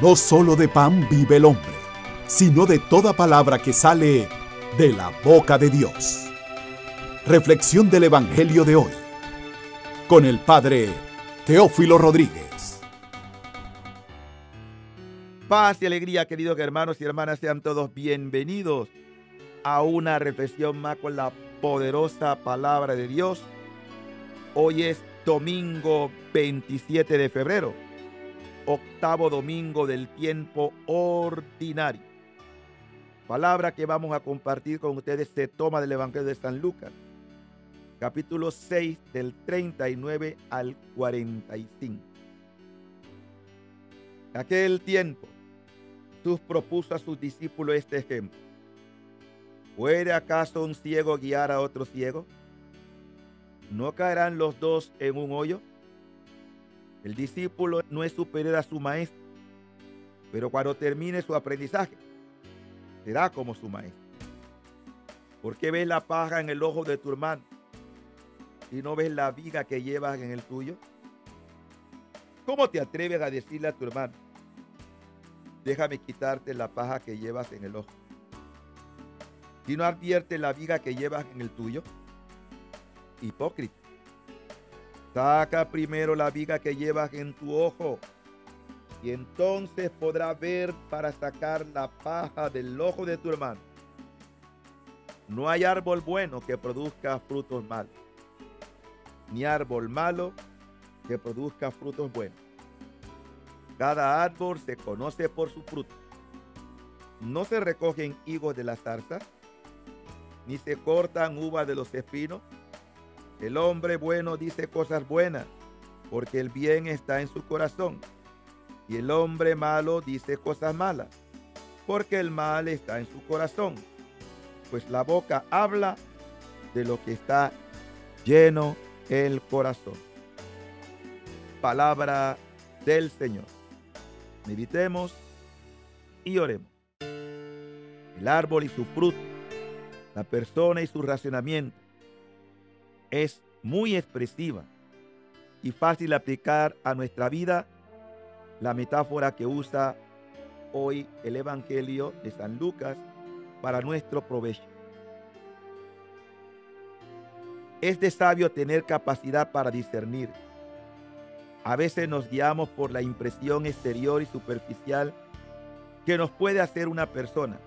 No solo de pan vive el hombre, sino de toda palabra que sale de la boca de Dios. Reflexión del Evangelio de hoy con el Padre Teófilo Rodríguez. Paz y alegría, queridos hermanos y hermanas, sean todos bienvenidos a una reflexión más con la poderosa palabra de Dios. Hoy es domingo 27 de febrero, octavo domingo del tiempo ordinario. Palabra que vamos a compartir con ustedes se toma del Evangelio de San Lucas, capítulo 6 del 39 al 45. En aquel tiempo, Jesús propuso a sus discípulos este ejemplo. ¿Puede acaso un ciego guiar a otro ciego? ¿No caerán los dos en un hoyo? El discípulo no es superior a su maestro, pero cuando termine su aprendizaje, será como su maestro. ¿Por qué ves la paja en el ojo de tu hermano y no ves la viga que llevas en el tuyo? ¿Cómo te atreves a decirle a tu hermano, déjame quitarte la paja que llevas en el ojo? ¿Y no advierte la viga que llevas en el tuyo? Hipócrita. Saca primero la viga que llevas en tu ojo y entonces podrás ver para sacar la paja del ojo de tu hermano. No hay árbol bueno que produzca frutos malos, ni árbol malo que produzca frutos buenos. Cada árbol se conoce por su fruto. No se recogen higos de la zarza, ni se cortan uvas de los espinos. El hombre bueno dice cosas buenas, porque el bien está en su corazón. Y el hombre malo dice cosas malas, porque el mal está en su corazón. Pues la boca habla de lo que está lleno el corazón. Palabra del Señor. Meditemos y oremos. El árbol y su fruto la persona y su racionamiento es muy expresiva y fácil aplicar a nuestra vida la metáfora que usa hoy el Evangelio de San Lucas para nuestro provecho. Es de sabio tener capacidad para discernir. A veces nos guiamos por la impresión exterior y superficial que nos puede hacer una persona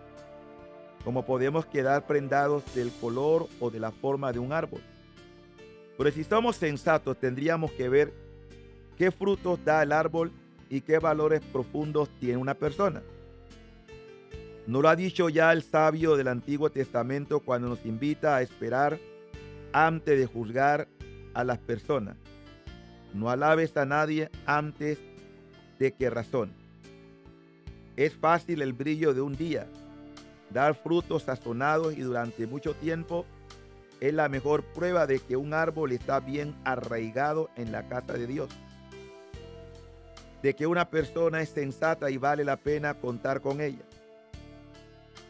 como podemos quedar prendados del color o de la forma de un árbol. Pero si somos sensatos, tendríamos que ver qué frutos da el árbol y qué valores profundos tiene una persona. ¿No lo ha dicho ya el sabio del Antiguo Testamento cuando nos invita a esperar antes de juzgar a las personas? No alabes a nadie antes de que razone. Es fácil el brillo de un día, dar frutos sazonados y durante mucho tiempo es la mejor prueba de que un árbol está bien arraigado en la casa de Dios. De que una persona es sensata y vale la pena contar con ella.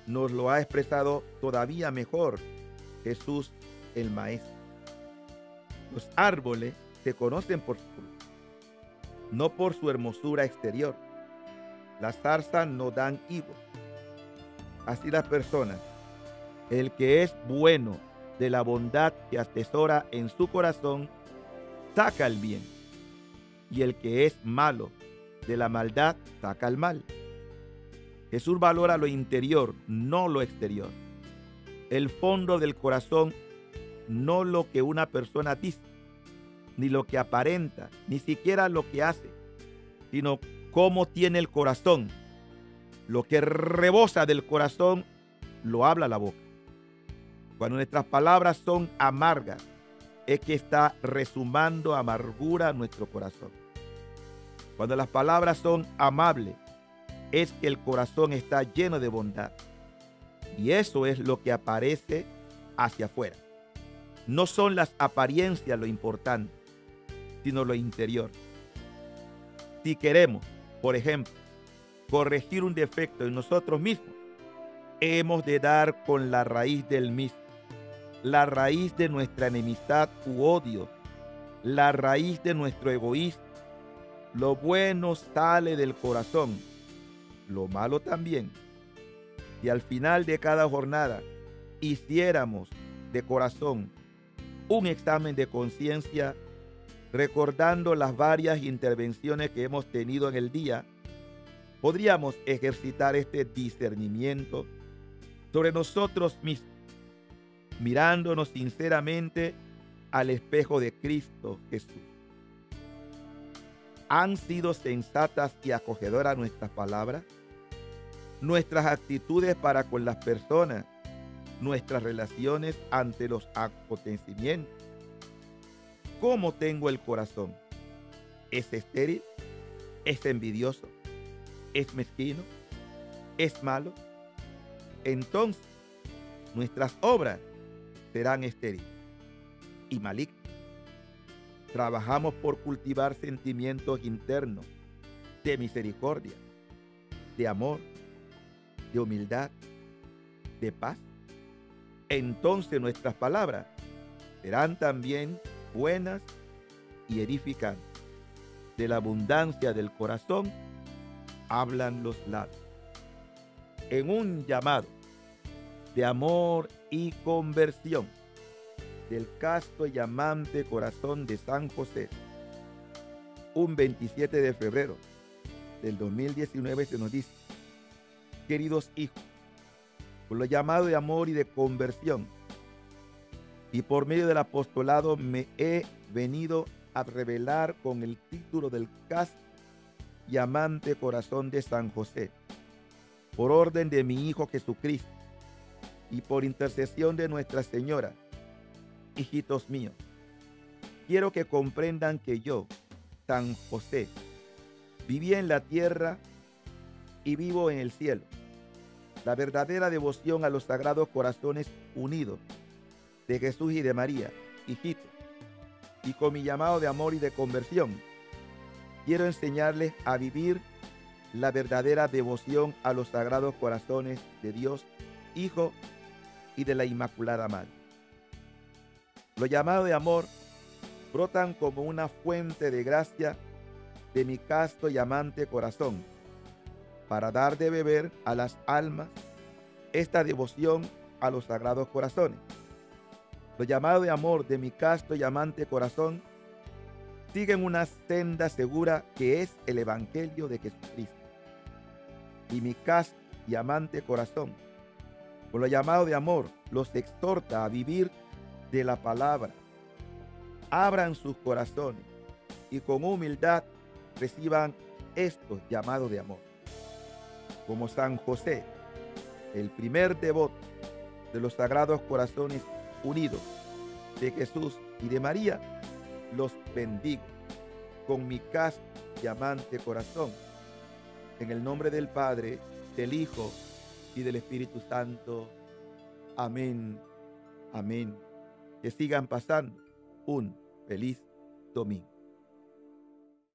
Nos lo ha expresado todavía mejor Jesús el Maestro. Los árboles se conocen por su fruto, no por su hermosura exterior. Las zarzas no dan higos así las personas. El que es bueno de la bondad que atesora en su corazón, saca el bien. Y el que es malo de la maldad, saca el mal. Jesús valora lo interior, no lo exterior. El fondo del corazón, no lo que una persona dice, ni lo que aparenta, ni siquiera lo que hace, sino cómo tiene el corazón lo que rebosa del corazón lo habla la boca. Cuando nuestras palabras son amargas, es que está resumando amargura nuestro corazón. Cuando las palabras son amables, es que el corazón está lleno de bondad. Y eso es lo que aparece hacia afuera. No son las apariencias lo importante, sino lo interior. Si queremos, por ejemplo, corregir un defecto en nosotros mismos, hemos de dar con la raíz del mismo, la raíz de nuestra enemistad u odio, la raíz de nuestro egoísmo. Lo bueno sale del corazón lo malo también. Y al final de cada jornada hiciéramos de corazón un examen de conciencia recordando las varias intervenciones que hemos tenido en el día, podríamos ejercitar este discernimiento sobre nosotros mismos, mirándonos sinceramente al espejo de Cristo Jesús. ¿Han sido sensatas y acogedoras nuestras palabras? Nuestras actitudes para con las personas, nuestras relaciones ante los acontecimientos. ¿Cómo tengo el corazón? ¿Es estéril? ¿Es envidioso? ¿Es mezquino? ¿Es malo? Entonces, nuestras obras serán estériles y malignas. Trabajamos por cultivar sentimientos internos de misericordia, de amor, de humildad, de paz. Entonces nuestras palabras serán también buenas y edificantes. De la abundancia del corazón hablan los labios. En un llamado de amor y conversión del casto y amante corazón de San José, un 27 de febrero del 2019 se nos dice, queridos hijos, por lo llamado de amor y de conversión, y por medio del apostolado me he venido a revelar con el título del casto y amante corazón de San José, por orden de mi Hijo Jesucristo y por intercesión de Nuestra Señora, hijitos míos, quiero que comprendan que yo, San José, viví en la tierra y vivo en el cielo. La verdadera devoción a los sagrados corazones unidos de Jesús y de María, hijitos, y con mi llamado de amor y de conversión, quiero enseñarles a vivir la verdadera devoción a los sagrados corazones de Dios, Hijo y de la Inmaculada Madre. Los llamados de amor brotan como una fuente de gracia de mi casto y amante corazón, para dar de beber a las almas esta devoción a los sagrados corazones. Los llamados de amor de mi casto y amante corazón siguen una senda segura que es el Evangelio de Jesucristo. Y mi casto y amante corazón, con lo llamado de amor, los exhorta a vivir de la palabra. Abran sus corazones y con humildad reciban estos llamados de amor. Como San José, el primer devoto de los sagrados corazones unidos de Jesús y de María, los bendigo con mi casto y amante corazón. En el nombre del Padre, del Hijo y del Espíritu Santo. Amén. Amén. Que sigan pasando un feliz domingo.